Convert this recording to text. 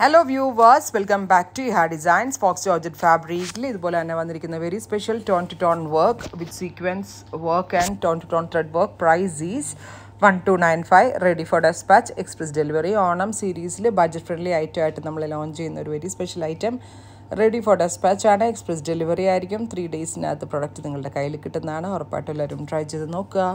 Hello viewers welcome back to Ha designs faux georgette ഫാബ്രിക്കിൽ ഇതുപോലെ തന്നെ വന്നിരിക്കുന്ന very special tone to tone work with sequence work and tone to tone thread work price is one two nine five ready for dispatch express delivery Onam സീരീസിൽ budget friendly item ആയിട്ട് നമ്മൾ launch ചെയ്യുന്ന ഒരു very special item ready for dispatch ആണ്. Express delivery ആയിരിക്കും. Three ഡേയ്സിനകത്ത് product നിങ്ങളുടെ കയ്യിൽ കിട്ടുന്നതാണ്. ഉറപ്പായിട്ടും എല്ലാവരും ട്രൈ ചെയ്ത് നോക്കുക.